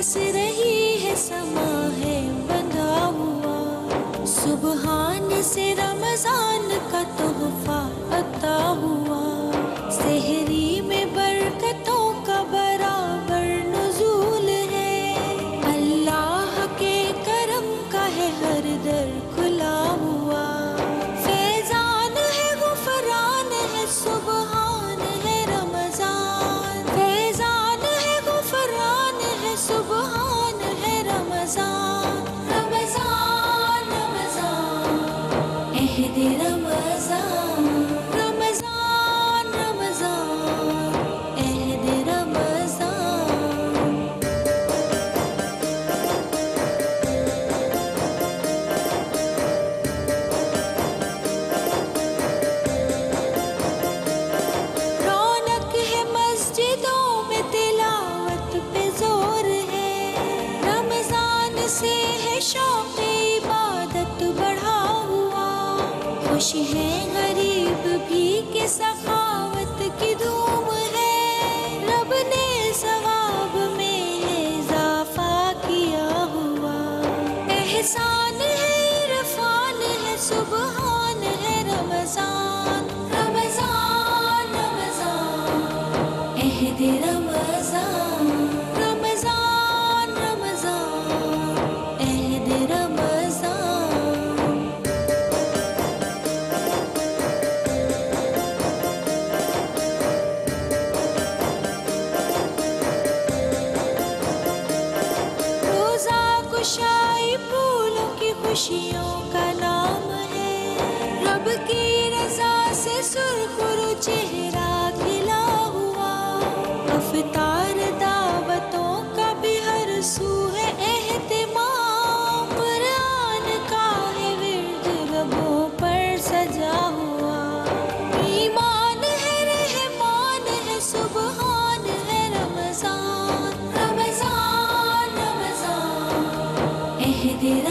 برس رہی ہے سما ہے بندھا ہوا۔ سبحان سے رمضان کا تحفہ عطا ہوا۔ سہری خوش ہے، غریب بھی کہ سخاوت کی دھوم ہے۔ رب نے ثواب میں اضافہ کیا ہوا۔ احسان ہے، عرفان ہے، سبحان ہے، رمضان۔ رمضان رمضان۔ عہد رمضان۔ خوشیوں کا نام ہے۔ رب کی رضا سے سرخر چہرہ۔